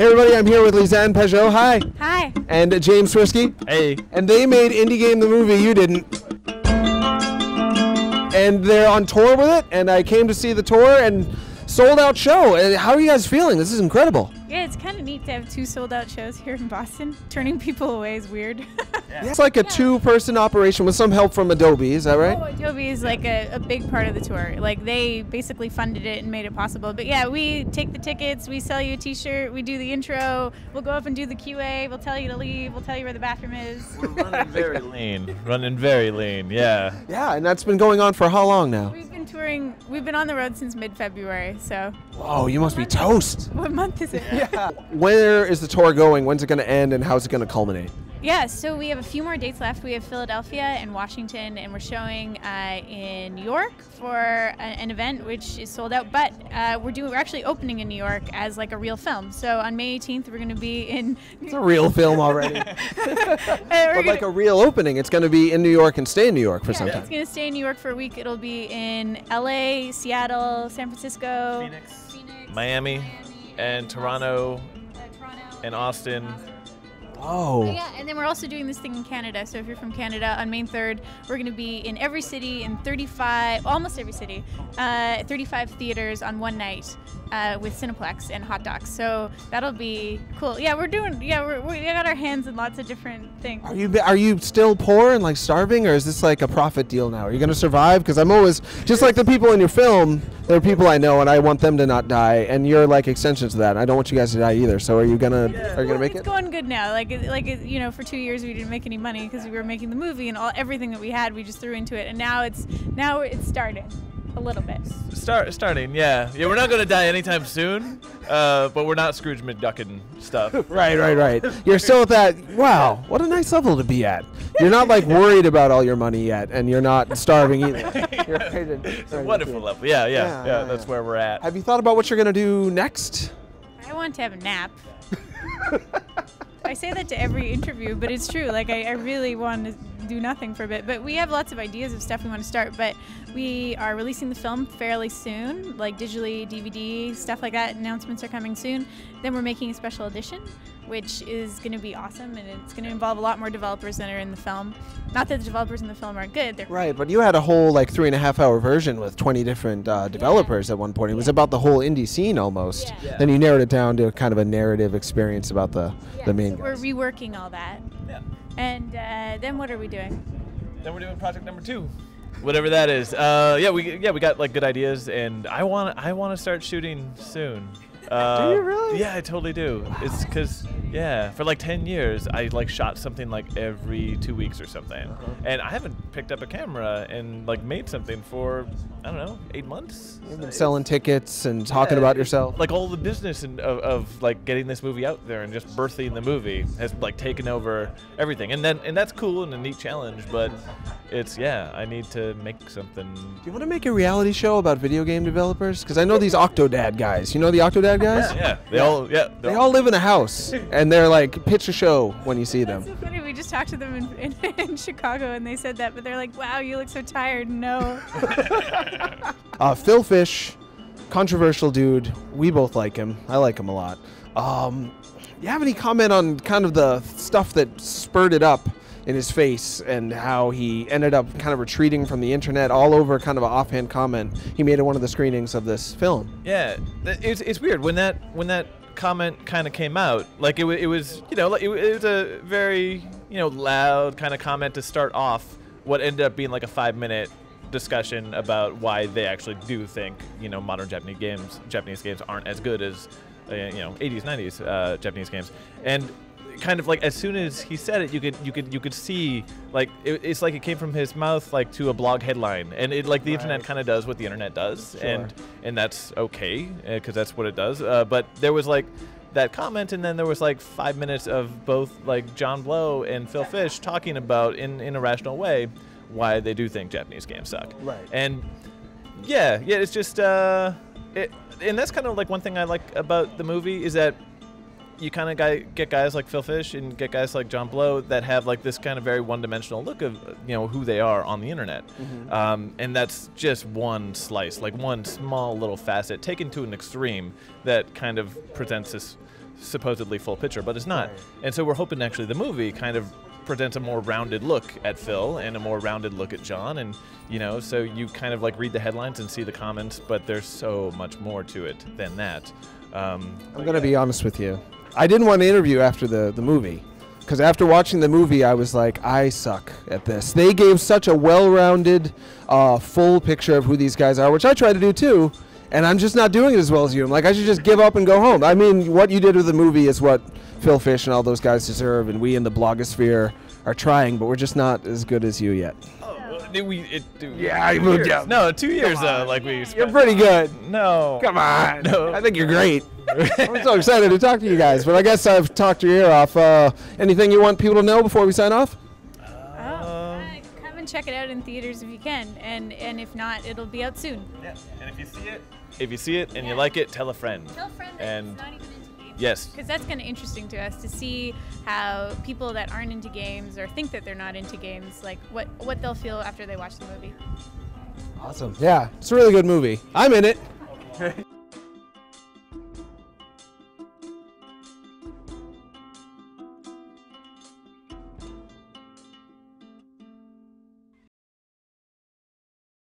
Hey everybody, I'm here with Lisanne Pajot. Hi. Hi. And uh, James Swirsky. Hey. And they made Indie Game the movie. You didn't. And they're on tour with it. And I came to see the tour and sold out show. And how are you guys feeling? This is incredible. Yeah, it's kind of neat to have two sold out shows here in Boston. Turning people away is weird. It's like a two-person operation with some help from Adobe. Is that right? Oh, Adobe is like a, a big part of the tour. Like they basically funded it and made it possible. But yeah, we take the tickets, we sell you a T-shirt, we do the intro, we'll go up and do the QA, we'll tell you to leave, we'll tell you where the bathroom is. We're running very lean. Running very lean. Yeah. Yeah, and that's been going on for how long now? We've been touring. We've been on the road since mid-February. So Whoa, you must be toast. what month is it? Yeah. Where is the tour going? When's it going to end, and how's it going to culminate? Yeah, so we have a few more dates left. We have Philadelphia and Washington, and we're showing uh, in New York for a, an event which is sold out. But uh, we're doing we're actually opening in New York as like a real film. So on May 18th, we're going to be in. It's a real film already. But like gonna- a real opening, it's going to be in New York and stay in New York for some time. it's going to stay in New York for a week. It'll be in LA, Seattle, San Francisco, Phoenix, Phoenix, Miami, and Toronto, uh, Toronto, and Austin. Oh. Oh, yeah, and then we're also doing this thing in Canada. So if you're from Canada, on May 3rd, we're going to be in every city in 35, almost every city, uh, 35 theaters on one night uh, with Cineplex and hot dogs. So that'll be cool. Yeah, we're doing. Yeah, we're, we got our hands in lots of different things. Are you are you still poor and like starving, or is this like a profit deal now? Are you going to survive? Because I'm always just like the people in your film. There are people I know, and I want them to not die, and you're like extensions of that. I don't want you guys to die either. So are you gonna are you gonna Well, make it's it? going good now. Like, like you know, for two years we didn't make any money because we were making the movie and all everything that we had we just threw into it, and now it's now it's starting a little bit. Start starting. Yeah. Yeah. We're not gonna die anytime soon. Uh, but we're not Scrooge McDuckin stuff. Right, right, right. You're still at that. Wow, what a nice level to be at. You're not like worried about all your money yet, and you're not starving either. You're right in- It's a right in wonderful level. Yeah. Yeah. Yeah, Yeah. yeah, that's yeah. where we're at. Have you thought about what you're gonna do next? I want to have a nap. I say that to every interview, but it's true. Like I, I really want to do nothing for a bit. But we have lots of ideas of stuff we want to start. But we are releasing the film fairly soon, like digitally, DVD, stuff like that. Announcements are coming soon. Then we're making a special edition, which is going to be awesome, and it's going to involve a lot more developers than are in the film. Not that the developers in the film aren't good. They're Right, but you had a whole like three and a half hour version with 20 different uh, developers at one point. It was about the whole indie scene almost. Yeah. Yeah. Then you narrowed it down to kind of a narrative experience about the the main. so we're guys. reworking all that. Yeah. And uh, then what are we doing? Then we're doing project number two, whatever that is. Uh, yeah, we yeah we got like good ideas, and I want I want to start shooting soon. Uh, you really? Yeah, I totally do. It's because yeah, for like ten years I like shot something like every two weeks or something, Uh-huh. and I haven't picked up a camera and like made something for I don't know eight months. You've been selling tickets and talking Yeah, about yourself. Like all the business and of, of like getting this movie out there and just birthing the movie has like taken over everything, and then and that's cool and a neat challenge. But it's yeah, I need to make something. Do you want to make a reality show about video game developers? Because I know these Octodad guys. You know the Octodad guys? Yeah, yeah, they all yeah They all live in a house, and they're like pitch a show when you see That's them. So funny. We just talked to them in, in, in Chicago, and they said that, but they're like, "Wow, you look so tired." No, Uh, Phil Fish, controversial dude. We both like him. I like him a lot. Um, you have any comment on kind of the stuff that spurred it up in his face and how he ended up kind of retreating from the internet all over kind of an offhand comment he made at one of the screenings of this film? Yeah, it's, it's weird when that when that comment kind of came out. Like it, it was you know it, it was a very you know loud kind of comment to start off. What ended up being like a five minute discussion about why they actually do think you know modern Japanese games Japanese games aren't as good as uh, you know 80s 90s uh, Japanese games and kind of like as soon as he said it you could you could you could see like it, it's like it came from his mouth like to a blog headline and it like the internet kind of does what the internet does Sure. and and that's okay because that's what it does uh, but there was like that comment and then there was like five minutes of both like john blow and phil fish talking about in in a rational way why they do think japanese games suck Right. and yeah yeah it's just uh it and that's kind of like one thing i like about the movie is that you kind of guy, get guys like Phil Fish and get guys like John Blow that have like this kind of very one-dimensional look of you know who they are on the internet, um, and that's just one slice, like one small little facet taken to an extreme that kind of presents this supposedly full picture, but it's not. Right. And so we're hoping actually the movie kind of presents a more rounded look at Phil and a more rounded look at John, and you know, so you kind of like read the headlines and see the comments, but there's so much more to it than that. Um, I'm gonna be honest with you. I didn't want to interview after the the movie because after watching the movie, I was like, I suck at this. They gave such a well-rounded, uh, full picture of who these guys are, which I try to do too. And I'm just not doing it as well as you. I'm like, I should just give up and go home. I mean, what you did with the movie is what Phil Fish and all those guys deserve, and we in the blogosphere are trying, but we're just not as good as you yet. oh, did we? It, did Yeah, I moved years. down. No, two years. Uh, like we. You're pretty good. No. Come on. No. I think you're great. I'm so excited to talk to you guys, but I guess I've talked your ear off. Uh, anything you want people to know before we sign off? Oh, uh, come and check it out in theaters if you can, and and if not, it'll be out soon. Yeah. And if you see it, if you see it and you like it, tell a friend. Tell a friend that And it's not even into games. yes. Because that's kind of interesting to us to see how people that aren't into games or think that they're not into games, like what what they'll feel after they watch the movie. Awesome. Yeah, it's a really good movie. I'm in it.